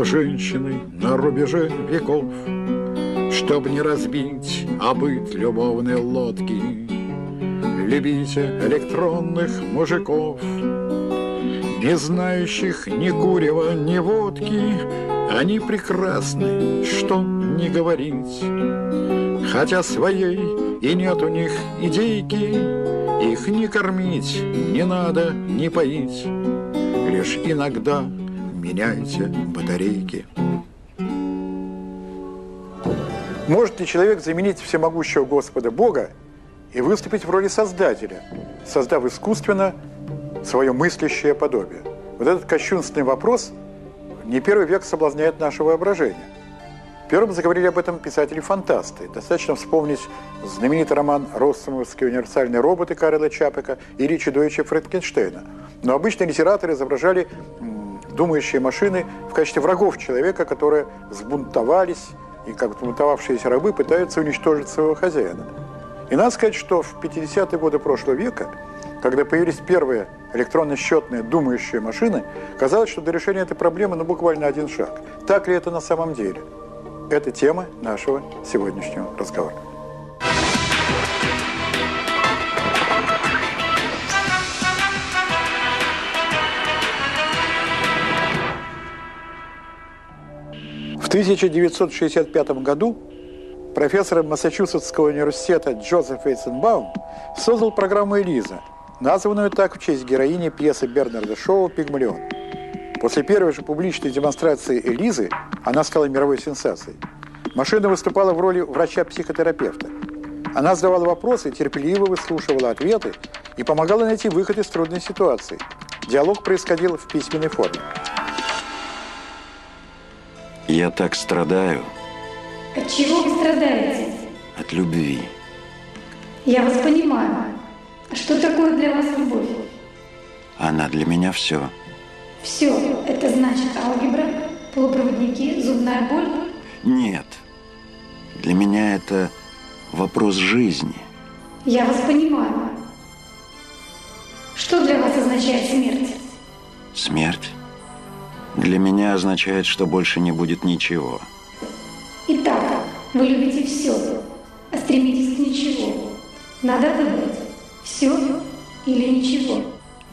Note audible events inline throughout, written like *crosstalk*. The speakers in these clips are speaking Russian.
а женщины на рубеже веков, Чтоб не разбить обыт любовной лодки, Любите электронных мужиков, Не знающих ни курева, ни водки, Они прекрасны, что не говорить, Хотя своей и нет у них идейки, Их не кормить, не надо, не поить, Лишь иногда меняйте батарейки. Может ли человек заменить всемогущего Господа Бога и выступить в роли Создателя, создав искусственно свое мыслящее подобие? Вот этот кощунственный вопрос не первый век соблазняет наше воображение. Первым заговорили об этом писатели-фантасты. Достаточно вспомнить знаменитый роман «Россомовские универсальные роботы» Карла Чапека и Ричи Дойча Франкенштейна. Но обычно литераторы изображали думающие машины в качестве врагов человека, которые взбунтовались, и как взбунтовавшиеся рабы пытаются уничтожить своего хозяина. И надо сказать, что в 50-е годы прошлого века, когда появились первые электронно-счетные думающие машины, казалось, что до решения этой проблемы ну, буквально один шаг. Так ли это на самом деле? Это тема нашего сегодняшнего разговора. 1965 году профессор Массачусетского университета Джозеф Эйценбаум создал программу «Элиза», названную так в честь героини пьесы Бернарда Шоу «Пигмалион». После первой же публичной демонстрации Элизы она стала мировой сенсацией. Машина выступала в роли врача-психотерапевта. Она задавала вопросы, терпеливо выслушивала ответы и помогала найти выход из трудной ситуации. Диалог происходил в письменной форме. Я так страдаю. От чего вы страдаете? От любви. Я вас понимаю. А что такое для вас любовь? Она для меня все. Все. Это значит алгебра, полупроводники, зубная боль? Нет. Для меня это вопрос жизни. Я вас понимаю. Что для вас означает смерть? Смерть? Для меня означает, что больше не будет ничего. Итак, вы любите все, а стремитесь к ничего. Надо выбрать. Все или ничего.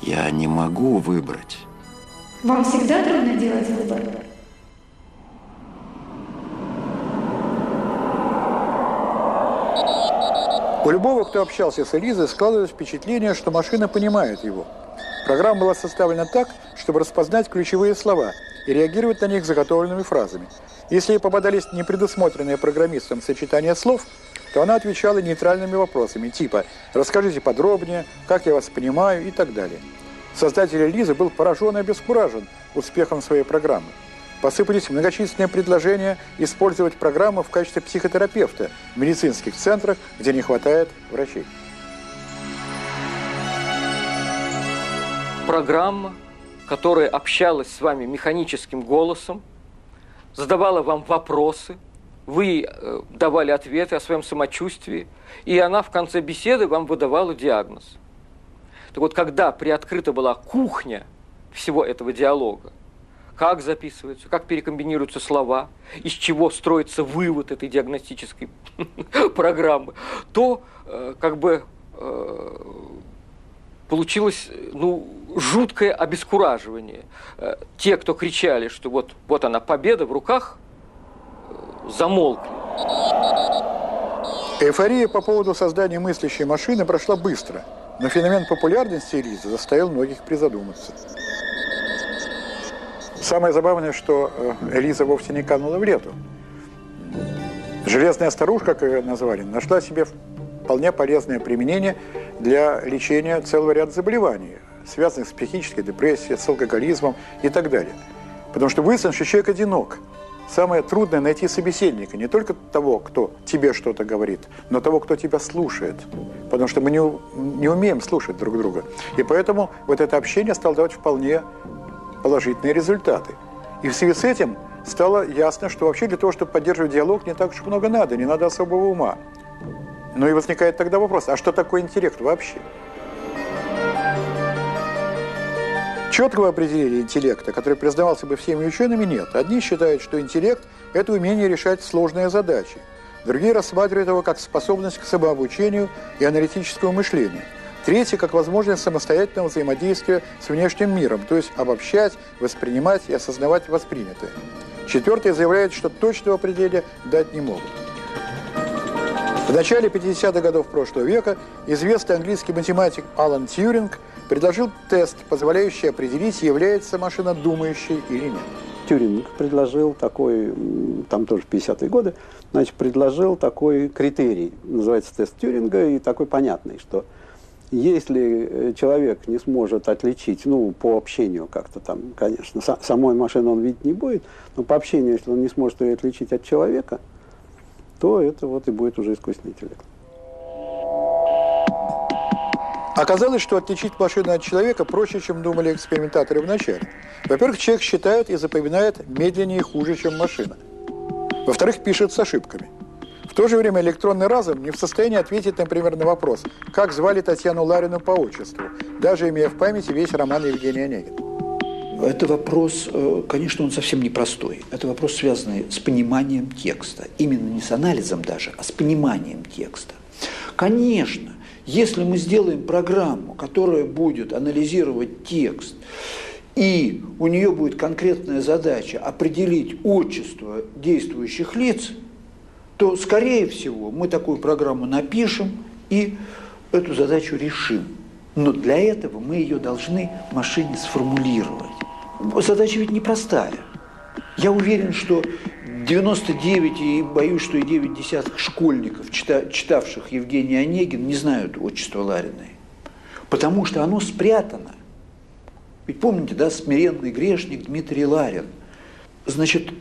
Я не могу выбрать. Вам всегда трудно делать выбор? У любого, кто общался с Элизой, складывалось впечатление, что машина понимает его. Программа была составлена так, чтобы распознать ключевые слова и реагировать на них заготовленными фразами. Если ей попадались непредусмотренные программистом сочетания слов, то она отвечала нейтральными вопросами, типа «расскажите подробнее», «как я вас понимаю» и так далее. Создатель Элизы был поражен и обескуражен успехом своей программы. Посыпались многочисленные предложения использовать программу в качестве психотерапевта в медицинских центрах, где не хватает врачей. Программа, которая общалась с вами механическим голосом, задавала вам вопросы, вы э, давали ответы о своем самочувствии, и она в конце беседы вам выдавала диагноз. Так вот, когда приоткрыта была кухня всего этого диалога, как записываются, как перекомбинируются слова, из чего строится вывод этой диагностической *laughs* программы, то э, как бы э, получилось ну, жуткое обескураживание. Э, те, кто кричали, что вот, вот она победа в руках, э, замолкли. Эйфория по поводу создания мыслящей машины прошла быстро, но феномен популярности Элизы заставил многих призадуматься. Самое забавное, что Элиза вовсе не канула в лету. Железная старушка, как ее назвали, нашла себе вполне полезное применение для лечения целого ряда заболеваний, связанных с психической депрессией, с алкоголизмом и так далее. Потому что выяснилось, что человек одинок. Самое трудное найти собеседника, не только того, кто тебе что-то говорит, но того, кто тебя слушает. Потому что мы не, не умеем слушать друг друга. И поэтому вот это общение стало давать вполне положительные результаты. И в связи с этим стало ясно, что вообще для того, чтобы поддерживать диалог, не так уж много надо, не надо особого ума. Но и возникает тогда вопрос, а что такое интеллект вообще? Четкого определения интеллекта, который признавался бы всеми учеными, нет. Одни считают, что интеллект – это умение решать сложные задачи. Другие рассматривают его как способность к самообучению и аналитическому мышлению. Третьи – как возможность самостоятельного взаимодействия с внешним миром, то есть обобщать, воспринимать и осознавать воспринятое. Четвертые заявляют, что точного определения дать не могут. В начале 50-х годов прошлого века известный английский математик Алан Тьюринг предложил тест, позволяющий определить, является машина думающей или нет. Тюринг предложил такой, там тоже 50-е годы, значит, предложил такой критерий, называется тест Тюринга, и такой понятный, что если э, человек не сможет отличить, ну, по общению как-то там, конечно, самой машины он видеть не будет, но по общению, если он не сможет ее отличить от человека – то это вот и будет уже искусственный интеллект. Оказалось, что отличить машину от человека проще, чем думали экспериментаторы вначале. Во-первых, человек считает и запоминает медленнее и хуже, чем машина. Во-вторых, пишет с ошибками. В то же время электронный разум не в состоянии ответить, например, на вопрос, как звали Татьяну Ларину по отчеству, даже имея в памяти весь роман Евгения Онегина. Это вопрос, э, конечно, он совсем непростой. Это вопрос, связанный с пониманием текста. Именно не с анализом даже, а с пониманием текста. Конечно, если мы сделаем программу, которая будет анализировать текст, и у нее будет конкретная задача определить отчество действующих лиц, то, скорее всего, мы такую программу напишем и эту задачу решим. Но для этого мы ее должны машине сформулировать. Задача ведь непростая. Я уверен, что 99 и боюсь, что и 9 десятых школьников, читавших Евгения Онегин, не знают отчество Лариной. Потому что оно спрятано. Ведь помните, да, смиренный грешник Дмитрий Ларин. Значит,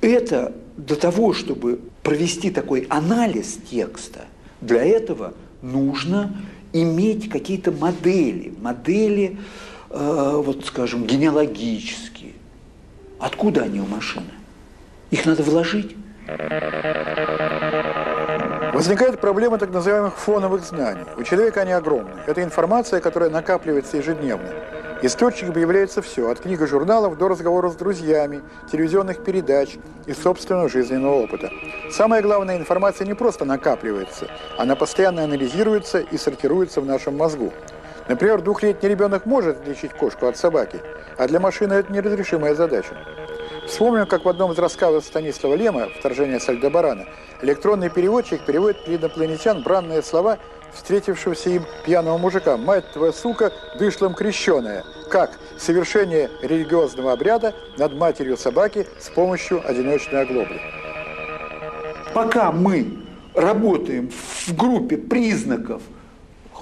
это для того, чтобы провести такой анализ текста, для этого нужно иметь какие-то модели, модели, э, вот скажем, генеалогические. Откуда они у машины? Их надо вложить. Возникает проблема так называемых фоновых знаний. У человека они огромны. Это информация, которая накапливается ежедневно. Источником является все, от книг и журналов до разговоров с друзьями, телевизионных передач и собственного жизненного опыта. Самое главное, информация не просто накапливается, она постоянно анализируется и сортируется в нашем мозгу. Например, двухлетний ребенок может отличить кошку от собаки, а для машины это неразрешимая задача. Вспомним, как в одном из рассказов Станислава Лема «Вторжение с Альдебарана» электронный переводчик переводит инопланетян бранные слова встретившегося им пьяного мужика «Мать твоя сука, дышлом крещеная», как совершение религиозного обряда над матерью собаки с помощью одиночной оглобли. Пока мы работаем в группе признаков –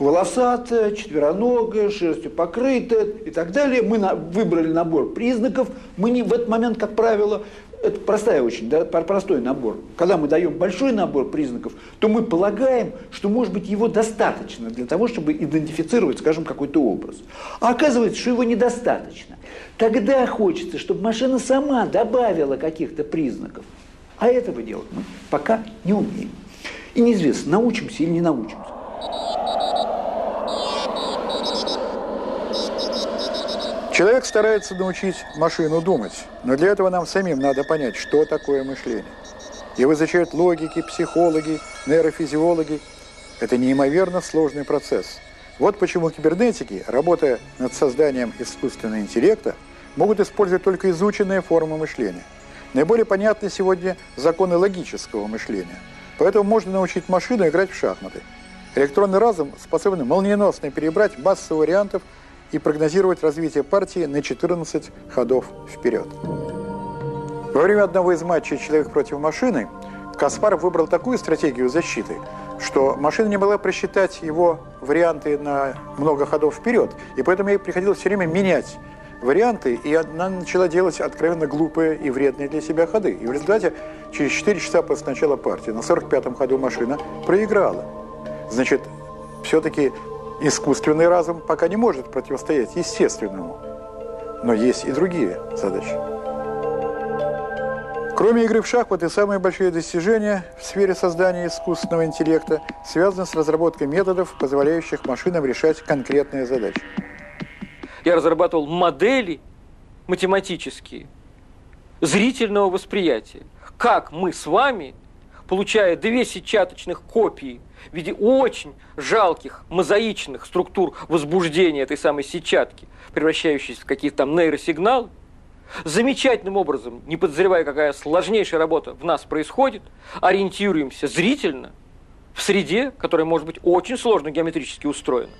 волосатая, четвероногая, шерстью покрытая и так далее. Мы на, выбрали набор признаков. Мы не в этот момент, как правило, это простая очень, да, простой набор. Когда мы даем большой набор признаков, то мы полагаем, что, может быть, его достаточно для того, чтобы идентифицировать, скажем, какой-то образ. А оказывается, что его недостаточно. Тогда хочется, чтобы машина сама добавила каких-то признаков. А этого делать мы пока не умеем. И неизвестно, научимся или не научимся. Человек старается научить машину думать, но для этого нам самим надо понять, что такое мышление. Его изучают логики, психологи, нейрофизиологи. Это неимоверно сложный процесс. Вот почему кибернетики, работая над созданием искусственного интеллекта, могут использовать только изученные формы мышления. Наиболее понятны сегодня законы логического мышления. Поэтому можно научить машину играть в шахматы. Электронный разум способен молниеносно перебрать массу вариантов и прогнозировать развитие партии на 14 ходов вперед. Во время одного из матчей «Человек против машины» Каспаров выбрал такую стратегию защиты, что машина не могла просчитать его варианты на много ходов вперед, и поэтому ей приходилось все время менять варианты, и она начала делать откровенно глупые и вредные для себя ходы. И в результате через 4 часа после начала партии на 45-м ходу машина проиграла. Значит, все-таки Искусственный разум пока не может противостоять естественному, но есть и другие задачи. Кроме игры в шахматы, самые большие достижения в сфере создания искусственного интеллекта связаны с разработкой методов, позволяющих машинам решать конкретные задачи. Я разрабатывал модели математические зрительного восприятия. Как мы с вами, получая две сетчаточных копии в виде очень жалких мозаичных структур возбуждения этой самой сетчатки, превращающейся в какие-то там нейросигналы, замечательным образом, не подозревая, какая сложнейшая работа в нас происходит, ориентируемся зрительно в среде, которая может быть очень сложно геометрически устроена.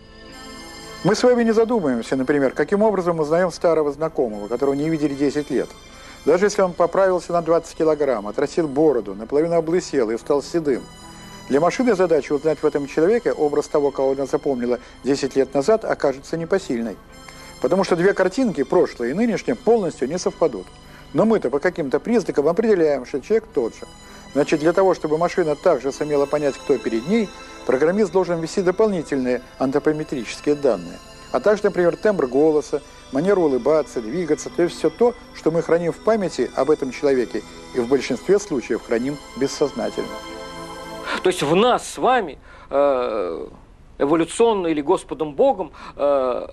Мы с вами не задумываемся, например, каким образом узнаем старого знакомого, которого не видели 10 лет. Даже если он поправился на 20 килограмм, отрастил бороду, наполовину облысел и стал седым. Для машины задача узнать в этом человеке образ того, кого она запомнила 10 лет назад, окажется непосильной. Потому что две картинки, прошлое и нынешнее, полностью не совпадут. Но мы-то по каким-то признакам определяем, что человек тот же. Значит, для того, чтобы машина также сумела понять, кто перед ней, программист должен ввести дополнительные антропометрические данные. А также, например, тембр голоса, манеру улыбаться, двигаться, то есть все то, что мы храним в памяти об этом человеке и в большинстве случаев храним бессознательно. То есть в нас с вами э, эволюционно или Господом Богом э,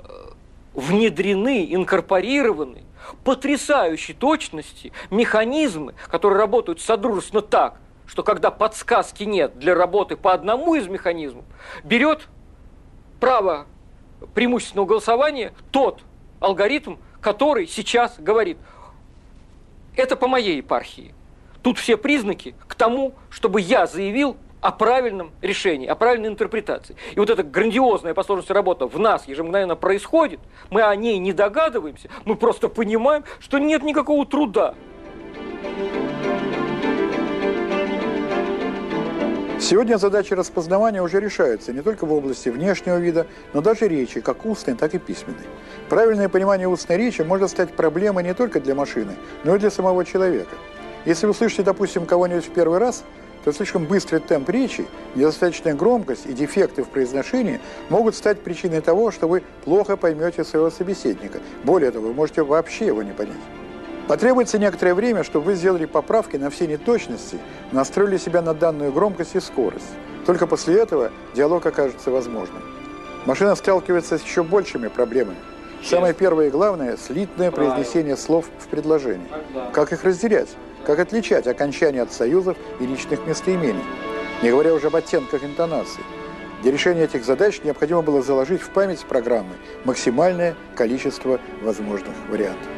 внедрены, инкорпорированы потрясающей точности механизмы, которые работают содружественно так, что когда подсказки нет для работы по одному из механизмов, берет право преимущественного голосования тот алгоритм, который сейчас говорит, это по моей епархии. Тут все признаки к тому, чтобы я заявил о правильном решении, о правильной интерпретации. И вот эта грандиозная по сложности работа в нас ежемгновенно происходит, мы о ней не догадываемся, мы просто понимаем, что нет никакого труда. Сегодня задачи распознавания уже решаются не только в области внешнего вида, но даже речи, как устной, так и письменной. Правильное понимание устной речи может стать проблемой не только для машины, но и для самого человека. Если вы слышите, допустим, кого-нибудь в первый раз – то слишком быстрый темп речи, недостаточная громкость и дефекты в произношении могут стать причиной того, что вы плохо поймете своего собеседника. Более того, вы можете вообще его не понять. Потребуется некоторое время, чтобы вы сделали поправки на все неточности, настроили себя на данную громкость и скорость. Только после этого диалог окажется возможным. Машина сталкивается с еще большими проблемами. Самое первое и главное – слитное произнесение слов в предложении. Как их разделять? Как отличать окончания от союзов и личных местоимений? Не говоря уже об оттенках интонации. Для решения этих задач необходимо было заложить в память программы максимальное количество возможных вариантов.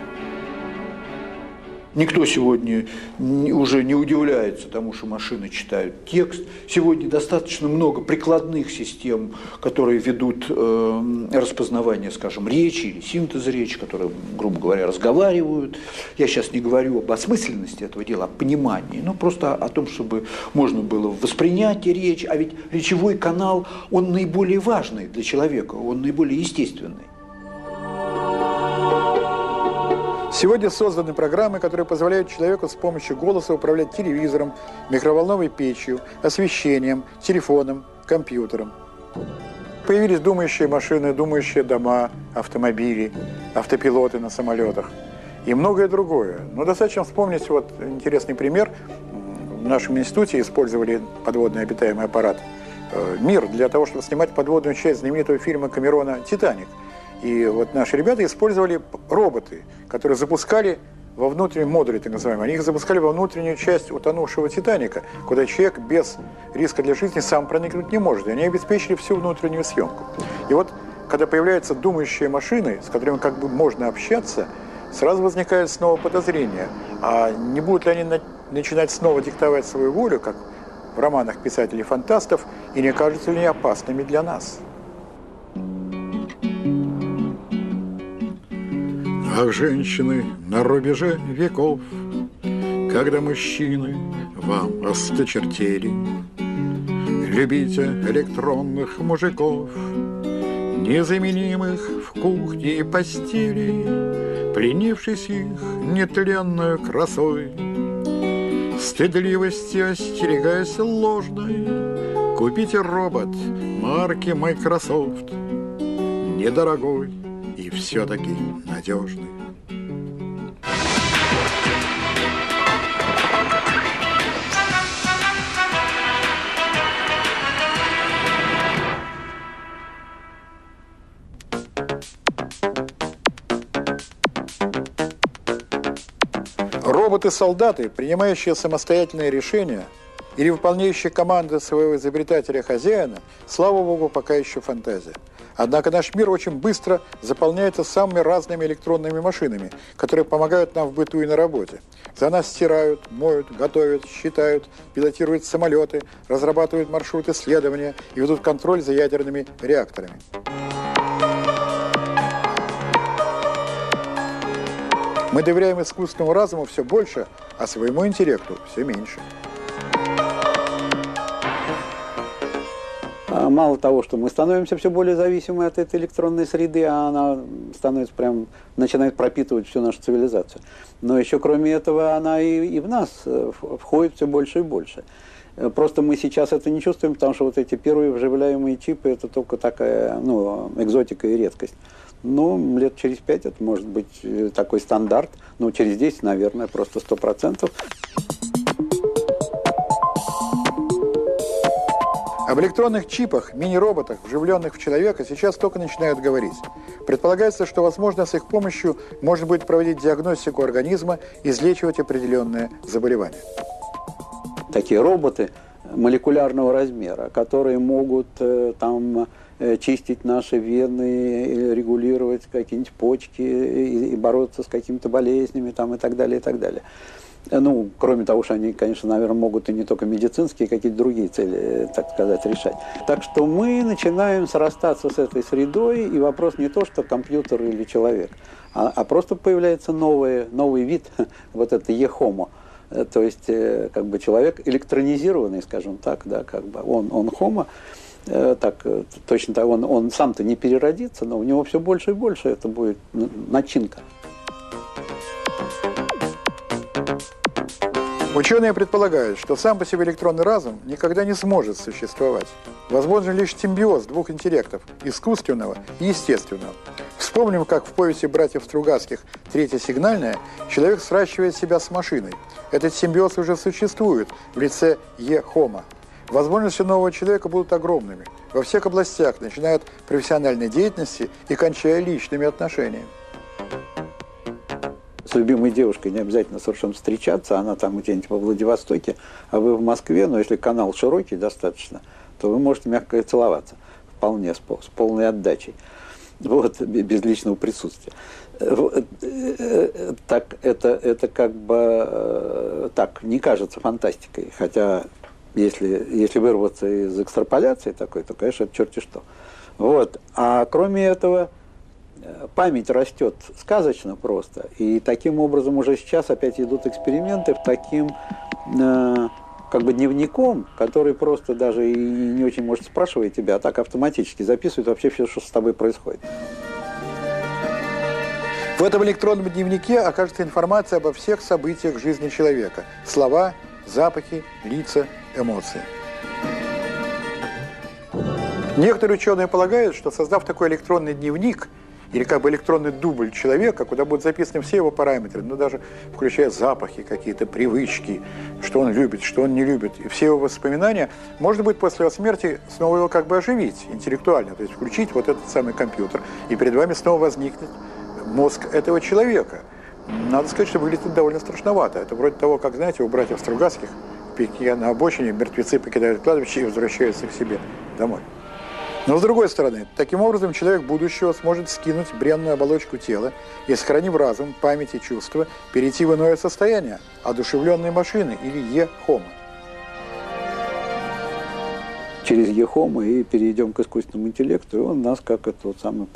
Никто сегодня уже не удивляется тому, что машины читают текст. Сегодня достаточно много прикладных систем, которые ведут э, распознавание, скажем, речи или синтез речи, которые, грубо говоря, разговаривают. Я сейчас не говорю об осмысленности этого дела, о понимании, но просто о том, чтобы можно было воспринять речь. А ведь речевой канал, он наиболее важный для человека, он наиболее естественный. Сегодня созданы программы, которые позволяют человеку с помощью голоса управлять телевизором, микроволновой печью, освещением, телефоном, компьютером. Появились думающие машины, думающие дома, автомобили, автопилоты на самолетах и многое другое. Но достаточно вспомнить вот интересный пример. В нашем институте использовали подводный обитаемый аппарат э, «Мир» для того, чтобы снимать подводную часть знаменитого фильма Камерона «Титаник». И вот наши ребята использовали роботы, которые запускали во внутреннем модуле, так называемый, они их запускали во внутреннюю часть утонувшего «Титаника», куда человек без риска для жизни сам проникнуть не может. И они обеспечили всю внутреннюю съемку. И вот, когда появляются думающие машины, с которыми как бы можно общаться, сразу возникает снова подозрение, а не будут ли они на начинать снова диктовать свою волю, как в романах писателей-фантастов, и не кажутся ли они опасными для нас? А женщины на рубеже веков, Когда мужчины вам осточертели, Любите электронных мужиков, Незаменимых в кухне и постели, Пленившись их нетленную красой, Стыдливости остерегаясь ложной, Купите робот марки Microsoft, Недорогой, и все-таки надежный. Роботы-солдаты, принимающие самостоятельные решения или выполняющие команды своего изобретателя-хозяина, слава богу, пока еще фантазия. Однако наш мир очень быстро заполняется самыми разными электронными машинами, которые помогают нам в быту и на работе. За нас стирают, моют, готовят, считают, пилотируют самолеты, разрабатывают маршруты исследования и ведут контроль за ядерными реакторами. Мы доверяем искусственному разуму все больше, а своему интеллекту все меньше. Мало того, что мы становимся все более зависимы от этой электронной среды, а она становится прям, начинает пропитывать всю нашу цивилизацию. Но еще кроме этого она и, и в нас э, входит все больше и больше. Э, просто мы сейчас это не чувствуем, потому что вот эти первые вживляемые чипы это только такая ну, экзотика и редкость. Но лет через пять это может быть э, такой стандарт, ну через 10, наверное, просто сто процентов. Об электронных чипах, мини-роботах, вживленных в человека, сейчас только начинают говорить. Предполагается, что, возможно, с их помощью можно будет проводить диагностику организма, излечивать определенные заболевания. Такие роботы молекулярного размера, которые могут э, там э, чистить наши вены, регулировать какие-нибудь почки и бороться с какими-то болезнями там, и так далее, и так далее. Э, ну, кроме того, что они, конечно, наверное, могут и не только медицинские, какие-то другие цели, э, так сказать, решать. Так что мы начинаем срастаться с этой средой, и вопрос не то, что компьютер или человек, а, а просто появляется новый, новый вид, *laughs* вот это ехомо. Э, то есть, как бы человек электронизированный, скажем так, да, как бы он, он хомо, так, точно так, он, он сам-то не переродится, но у него все больше и больше это будет начинка. Ученые предполагают, что сам по себе электронный разум никогда не сможет существовать. Возможен лишь симбиоз двух интеллектов – искусственного и естественного. Вспомним, как в повести братьев Стругацких «Третья сигнальная» человек сращивает себя с машиной. Этот симбиоз уже существует в лице Е-Хома. Возможности нового человека будут огромными во всех областях, начиная от профессиональной деятельности и кончая личными отношениями с любимой девушкой не обязательно совершенно встречаться, она там где-нибудь во Владивостоке, а вы в Москве, но если канал широкий достаточно, то вы можете мягко целоваться, вполне с, с полной отдачей, вот, без личного присутствия. Э, э, так это, это как бы э, так, не кажется фантастикой, хотя если, если вырваться из экстраполяции такой, то, конечно, это черти что. Вот. А кроме этого, память растет сказочно просто. И таким образом уже сейчас опять идут эксперименты таким э, как бы дневником, который просто даже и не очень может спрашивать тебя, а так автоматически записывает вообще все, что с тобой происходит. В этом электронном дневнике окажется информация обо всех событиях жизни человека. Слова, запахи, лица, эмоции. Некоторые ученые полагают, что создав такой электронный дневник – или как бы электронный дубль человека, куда будут записаны все его параметры, ну даже включая запахи, какие-то привычки, что он любит, что он не любит, и все его воспоминания, можно будет после его смерти снова его как бы оживить интеллектуально, то есть включить вот этот самый компьютер, и перед вами снова возникнет мозг этого человека. Надо сказать, что выглядит довольно страшновато. Это вроде того, как, знаете, у братьев Стругацких пике на обочине мертвецы покидают кладбище и возвращаются к себе домой. Но с другой стороны, таким образом человек будущего сможет скинуть бренную оболочку тела и, сохранив разум, память и чувства, перейти в иное состояние, одушевленной машины или Е-хома. Через Е-хома и перейдем к искусственному интеллекту, и он нас, как эту вот самую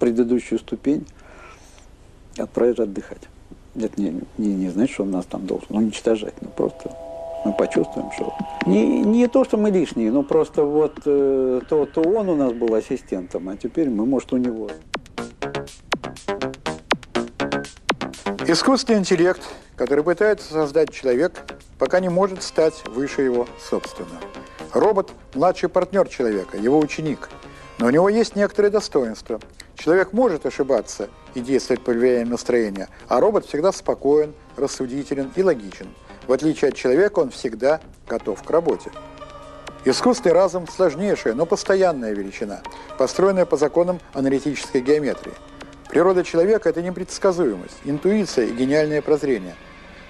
предыдущую ступень, отправит отдыхать. Это не, не, не значит, что он нас там должен уничтожать, но просто мы почувствуем, что не, не то, что мы лишние, но просто вот э, то, то он у нас был ассистентом, а теперь мы, может, у него. Искусственный интеллект, который пытается создать человек, пока не может стать выше его собственного. Робот – младший партнер человека, его ученик. Но у него есть некоторые достоинства. Человек может ошибаться и действовать по влиянию настроения, а робот всегда спокоен, рассудителен и логичен – в отличие от человека, он всегда готов к работе. Искусственный разум – сложнейшая, но постоянная величина, построенная по законам аналитической геометрии. Природа человека – это непредсказуемость, интуиция и гениальное прозрение.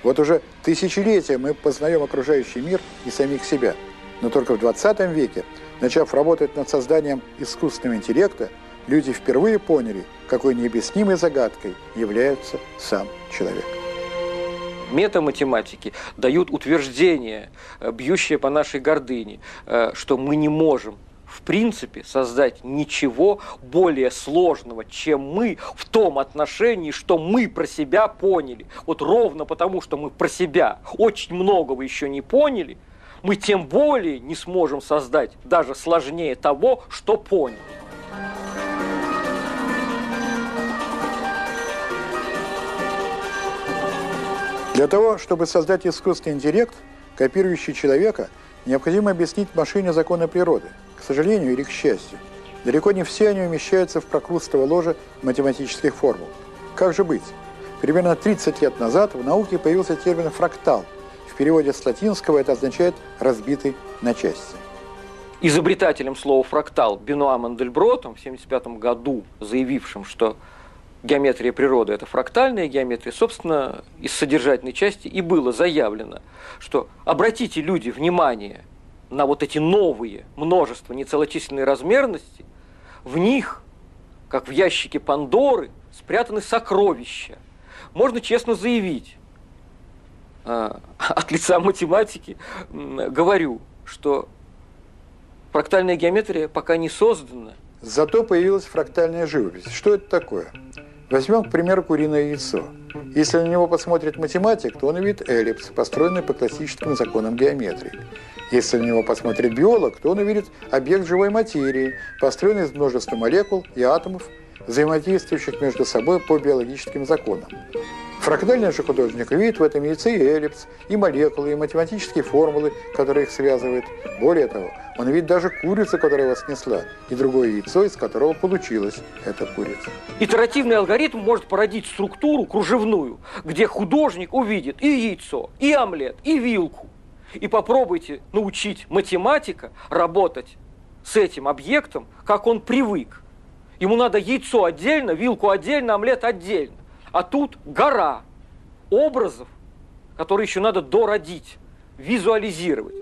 Вот уже тысячелетия мы познаем окружающий мир и самих себя. Но только в 20 веке, начав работать над созданием искусственного интеллекта, люди впервые поняли, какой необъяснимой загадкой является сам человек. Метаматематики дают утверждение, э, бьющее по нашей гордыне, э, что мы не можем в принципе создать ничего более сложного, чем мы в том отношении, что мы про себя поняли. Вот ровно потому, что мы про себя очень многого еще не поняли, мы тем более не сможем создать даже сложнее того, что поняли. Для того, чтобы создать искусственный интеллект, копирующий человека, необходимо объяснить машине законы природы. К сожалению или к счастью, далеко не все они умещаются в прокрустово ложе математических формул. Как же быть? Примерно 30 лет назад в науке появился термин «фрактал». В переводе с латинского это означает «разбитый на части». Изобретателем слова «фрактал» Бенуа Мандельбротом в 1975 году, заявившим, что геометрия природы – это фрактальная геометрия, собственно, из содержательной части и было заявлено, что обратите люди внимание на вот эти новые множества нецелочисленной размерности, в них, как в ящике Пандоры, спрятаны сокровища. Можно честно заявить, а, от лица математики говорю, что фрактальная геометрия пока не создана. Зато появилась фрактальная живопись. Что это такое? Возьмем, к примеру, куриное яйцо. Если на него посмотрит математик, то он увидит эллипс, построенный по классическим законам геометрии. Если на него посмотрит биолог, то он увидит объект живой материи, построенный из множества молекул и атомов, взаимодействующих между собой по биологическим законам. Фрактальный же художник видит в этом яйце и эллипс, и молекулы, и математические формулы, которые их связывают. Более того, он видит даже курицу, которая его снесла, и другое яйцо, из которого получилась эта курица. Итеративный алгоритм может породить структуру кружевную, где художник увидит и яйцо, и омлет, и вилку. И попробуйте научить математика работать с этим объектом, как он привык. Ему надо яйцо отдельно, вилку отдельно, омлет отдельно. А тут гора образов, которые еще надо дородить, визуализировать.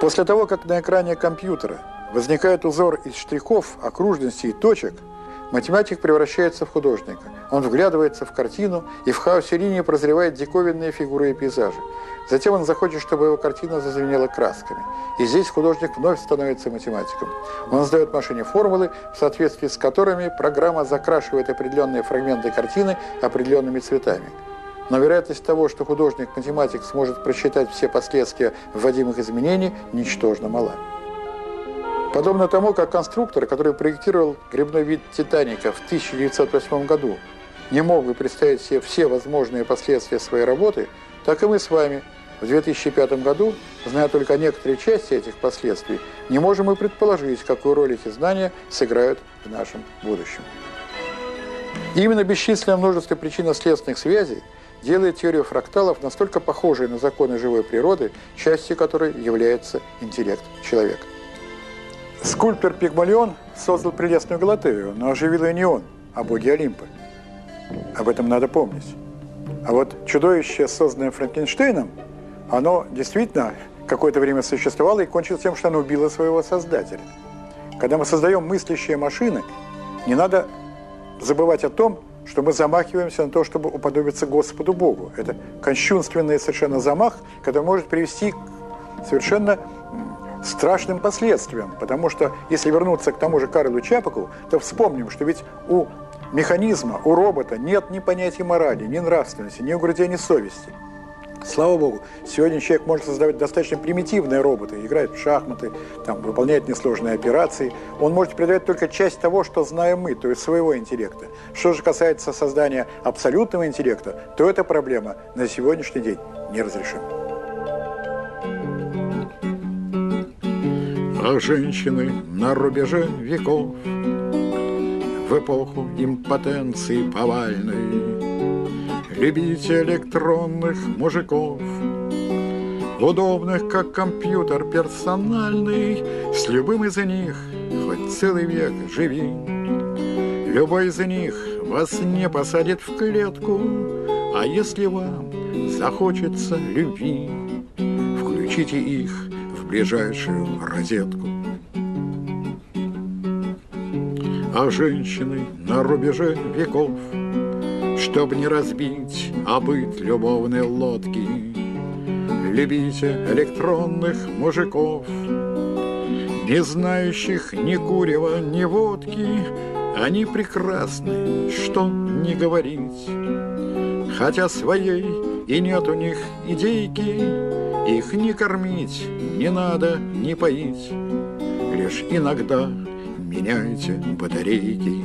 После того, как на экране компьютера возникает узор из штрихов, окружностей и точек, математик превращается в художника. Он вглядывается в картину и в хаосе линии прозревает диковинные фигуры и пейзажи. Затем он захочет, чтобы его картина зазвенела красками. И здесь художник вновь становится математиком. Он задает машине формулы, в соответствии с которыми программа закрашивает определенные фрагменты картины определенными цветами. Но вероятность того, что художник-математик сможет просчитать все последствия вводимых изменений, ничтожно мала. Подобно тому, как конструктор, который проектировал грибной вид «Титаника» в 1908 году, не мог бы представить себе все возможные последствия своей работы, так и мы с вами в 2005 году, зная только некоторые части этих последствий, не можем и предположить, какую роль эти знания сыграют в нашем будущем. Именно бесчисленное множество причинно-следственных связей делает теорию фракталов настолько похожей на законы живой природы, частью которой является интеллект человека. Скульптор Пигмалион создал прелестную Галатею, но оживил ее не он, а боги Олимпа. Об этом надо помнить. А вот чудовище, созданное Франкенштейном, оно действительно какое-то время существовало и кончилось тем, что оно убило своего создателя. Когда мы создаем мыслящие машины, не надо забывать о том, что мы замахиваемся на то, чтобы уподобиться Господу Богу. Это кощунственный совершенно замах, который может привести к совершенно страшным последствиям. Потому что, если вернуться к тому же Карлу Чапаку, то вспомним, что ведь у механизма, у робота нет ни понятия морали, ни нравственности, ни угрызения совести. Слава Богу, сегодня человек может создавать достаточно примитивные роботы, играет в шахматы, там, выполняет несложные операции. Он может передавать только часть того, что знаем мы, то есть своего интеллекта. Что же касается создания абсолютного интеллекта, то эта проблема на сегодняшний день неразрешима. А женщины на рубеже веков В эпоху импотенции повальной Любите электронных мужиков, Удобных, как компьютер персональный, С любым из них хоть целый век живи. Любой из них вас не посадит в клетку, А если вам захочется любви, включите их ближайшую розетку. А женщины на рубеже веков, Чтоб не разбить обыт любовной лодки, Любите электронных мужиков, Не знающих ни курева, ни водки, Они прекрасны, что не говорить. Хотя своей и нет у них идейки, Их не кормить, не надо, не поить. Лишь иногда меняйте батарейки.